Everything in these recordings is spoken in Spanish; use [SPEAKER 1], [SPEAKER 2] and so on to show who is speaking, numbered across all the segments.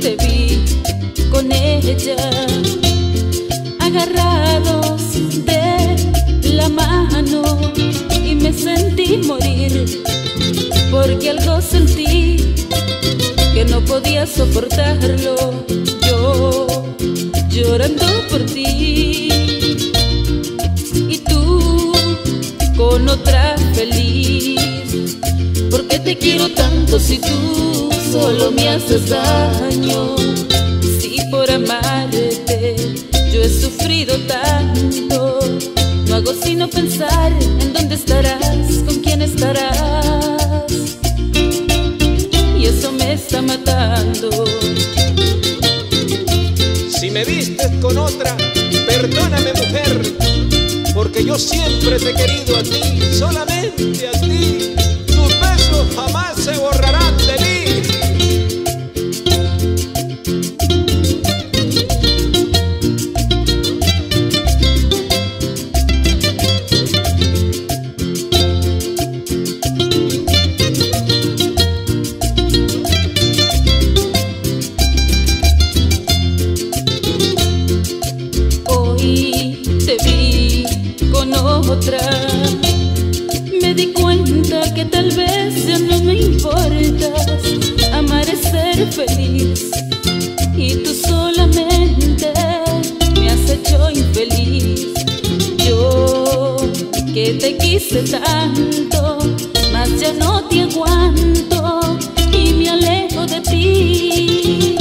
[SPEAKER 1] te vi con ella, agarrados de la mano y me sentí morir porque algo sentí que no podía soportarlo. Yo llorando por ti y tú con otra feliz. porque te quiero tanto si tú solo me haces daño? Si por amarte yo he sufrido tanto, no hago sino pensar en dónde estarás, con quién estarás. Y eso me está matando.
[SPEAKER 2] Si me vistes con otra, perdóname mujer, porque yo siempre te he querido a ti, solamente a ti.
[SPEAKER 1] Me di cuenta que tal vez ya no me importas. Amar es ser feliz. Y tú solamente me has hecho infeliz. Yo que te quise tanto, mas ya no te aguanto y me alejo de ti.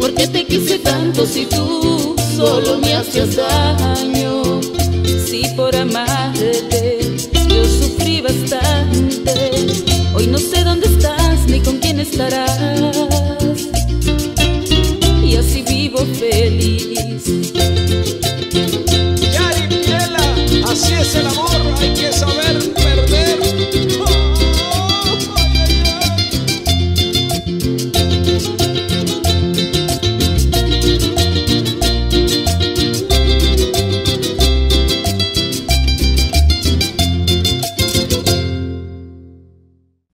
[SPEAKER 1] Porque te quise tanto si tú solo me hacías daño? Si por amar
[SPEAKER 2] es el amor.